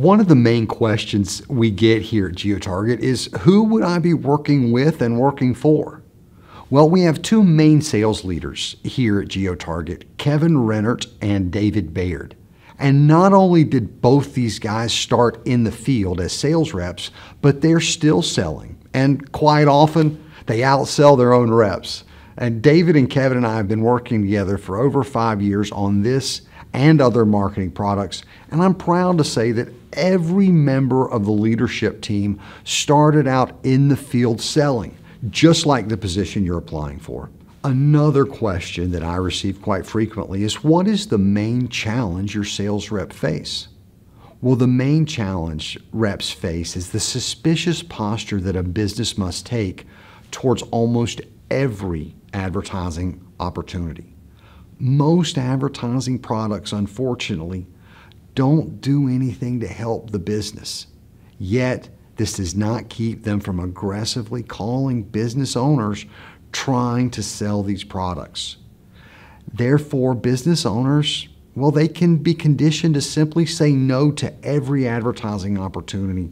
One of the main questions we get here at GeoTarget is who would I be working with and working for? Well, we have two main sales leaders here at GeoTarget, Kevin Rennert and David Baird. And not only did both these guys start in the field as sales reps, but they're still selling. And quite often, they outsell their own reps. And David and Kevin and I have been working together for over five years on this and other marketing products. And I'm proud to say that every member of the leadership team started out in the field selling, just like the position you're applying for. Another question that I receive quite frequently is what is the main challenge your sales rep face? Well, the main challenge reps face is the suspicious posture that a business must take towards almost every advertising opportunity. Most advertising products, unfortunately, don't do anything to help the business. Yet, this does not keep them from aggressively calling business owners trying to sell these products. Therefore, business owners, well, they can be conditioned to simply say no to every advertising opportunity.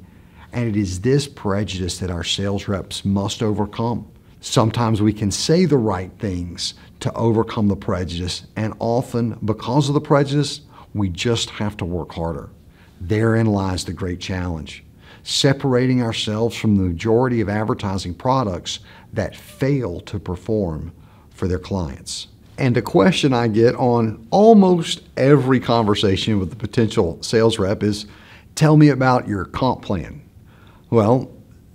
And it is this prejudice that our sales reps must overcome. Sometimes we can say the right things to overcome the prejudice, and often, because of the prejudice, we just have to work harder. Therein lies the great challenge separating ourselves from the majority of advertising products that fail to perform for their clients. And a question I get on almost every conversation with a potential sales rep is tell me about your comp plan. Well,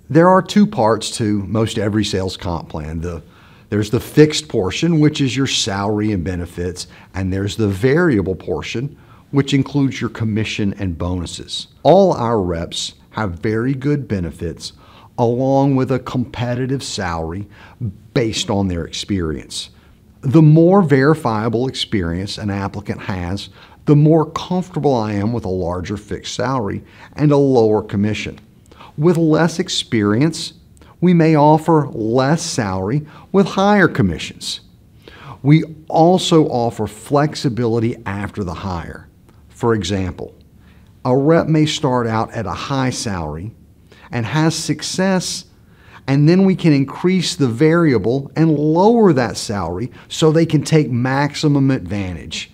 there are two parts to most every sales comp plan. The, there's the fixed portion, which is your salary and benefits, and there's the variable portion, which includes your commission and bonuses. All our reps have very good benefits along with a competitive salary based on their experience. The more verifiable experience an applicant has, the more comfortable I am with a larger fixed salary and a lower commission. With less experience, we may offer less salary with higher commissions. We also offer flexibility after the hire. For example, a rep may start out at a high salary and has success, and then we can increase the variable and lower that salary so they can take maximum advantage.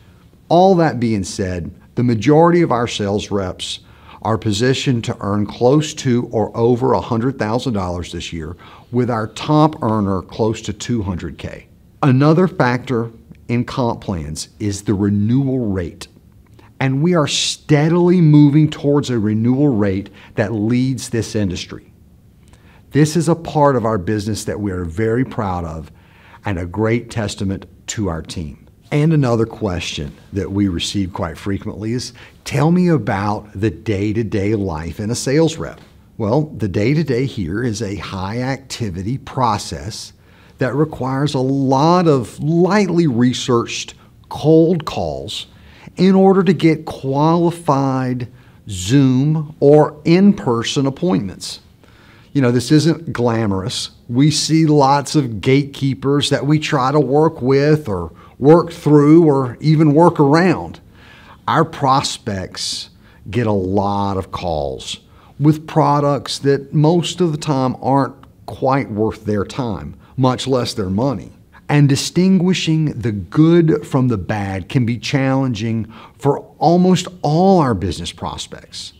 All that being said, the majority of our sales reps are positioned to earn close to or over $100,000 this year, with our top earner close to 200K. Another factor in comp plans is the renewal rate and we are steadily moving towards a renewal rate that leads this industry. This is a part of our business that we are very proud of and a great testament to our team. And another question that we receive quite frequently is tell me about the day to day life in a sales rep. Well, the day to day here is a high activity process that requires a lot of lightly researched cold calls in order to get qualified Zoom or in person appointments. You know, this isn't glamorous. We see lots of gatekeepers that we try to work with or work through or even work around. Our prospects get a lot of calls with products that most of the time aren't quite worth their time, much less their money. And distinguishing the good from the bad can be challenging for almost all our business prospects.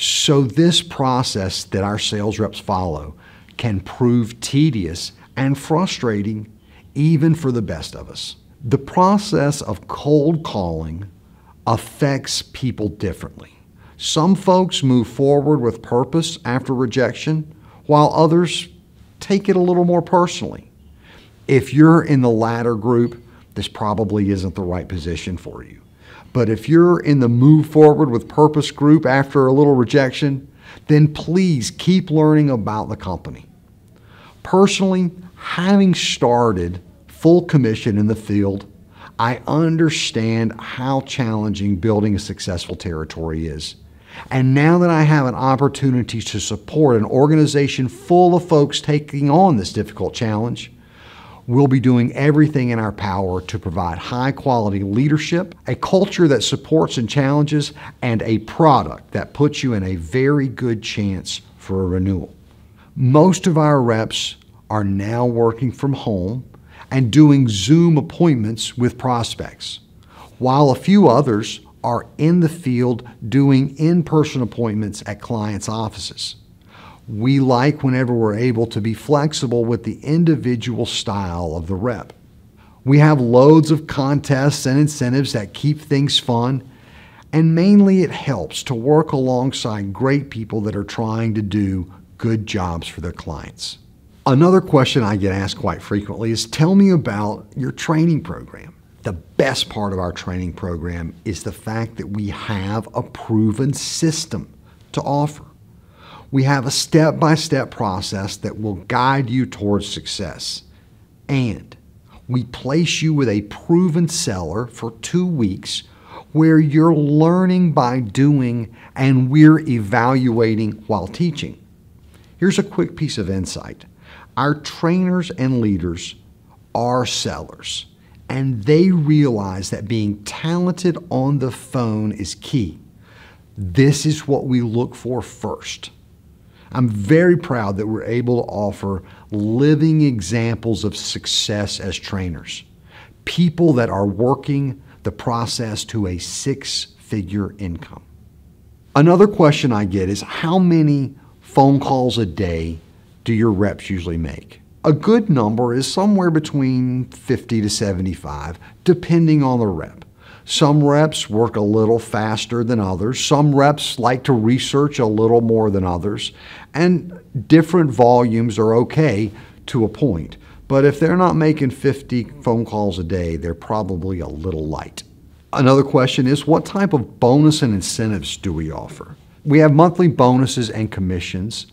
So, this process that our sales reps follow can prove tedious and frustrating even for the best of us. The process of cold calling affects people differently. Some folks move forward with purpose after rejection, while others take it a little more personally. If you're in the latter group, this probably isn't the right position for you. But if you're in the move forward with purpose group after a little rejection, then please keep learning about the company. Personally, having started full commission in the field, I understand how challenging building a successful territory is. And now that I have an opportunity to support an organization full of folks taking on this difficult challenge, We'll be doing everything in our power to provide high quality leadership, a culture that supports and challenges, and a product that puts you in a very good chance for a renewal. Most of our reps are now working from home and doing Zoom appointments with prospects, while a few others are in the field doing in person appointments at clients' offices. We like whenever we're able to be flexible with the individual style of the rep. We have loads of contests and incentives that keep things fun, and mainly it helps to work alongside great people that are trying to do good jobs for their clients. Another question I get asked quite frequently is tell me about your training program. The best part of our training program is the fact that we have a proven system to offer. We have a step by step process that will guide you towards success. And we place you with a proven seller for two weeks where you're learning by doing and we're evaluating while teaching. Here's a quick piece of insight our trainers and leaders are sellers, and they realize that being talented on the phone is key. This is what we look for first. I'm very proud that we're able to offer living examples of success as trainers. People that are working the process to a six figure income. Another question I get is how many phone calls a day do your reps usually make? A good number is somewhere between 50 to 75, depending on the rep. Some reps work a little faster than others. Some reps like to research a little more than others. And different volumes are okay to a point. But if they're not making 50 phone calls a day, they're probably a little light. Another question is what type of bonus and incentives do we offer? We have monthly bonuses and commissions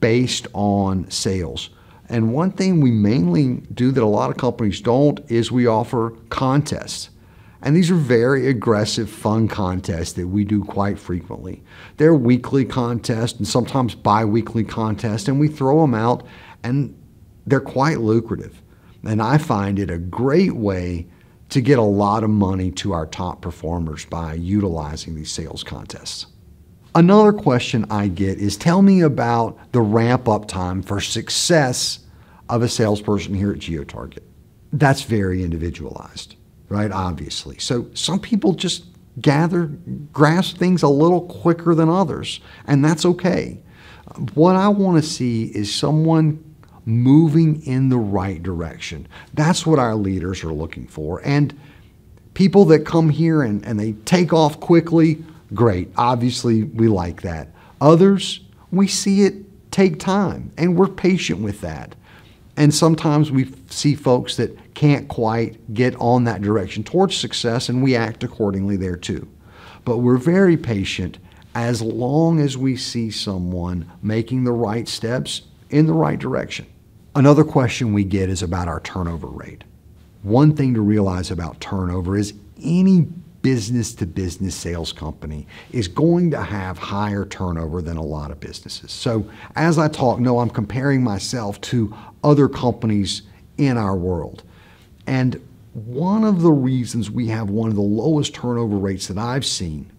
based on sales. And one thing we mainly do that a lot of companies don't is we offer contests. And these are very aggressive, fun contests that we do quite frequently. They're weekly contests and sometimes bi weekly contests, and we throw them out, and they're quite lucrative. And I find it a great way to get a lot of money to our top performers by utilizing these sales contests. Another question I get is tell me about the ramp up time for success of a salesperson here at GeoTarget. That's very individualized right? Obviously. So some people just gather, grasp things a little quicker than others, and that's okay. What I want to see is someone moving in the right direction. That's what our leaders are looking for. And people that come here and, and they take off quickly, great. Obviously, we like that. Others, we see it take time, and we're patient with that. And sometimes we see folks that can't quite get on that direction towards success, and we act accordingly there too. But we're very patient as long as we see someone making the right steps in the right direction. Another question we get is about our turnover rate. One thing to realize about turnover is any business to business sales company is going to have higher turnover than a lot of businesses. So, as I talk, no, I'm comparing myself to other companies in our world. And one of the reasons we have one of the lowest turnover rates that I've seen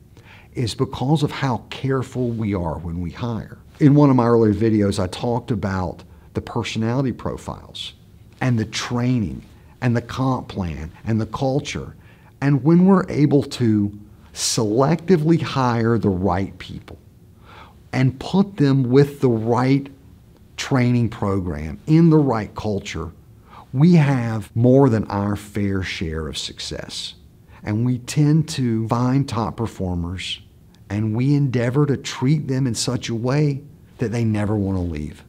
is because of how careful we are when we hire. In one of my earlier videos, I talked about the personality profiles and the training and the comp plan and the culture and when we're able to selectively hire the right people and put them with the right training program in the right culture, we have more than our fair share of success. And we tend to find top performers and we endeavor to treat them in such a way that they never want to leave.